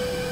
you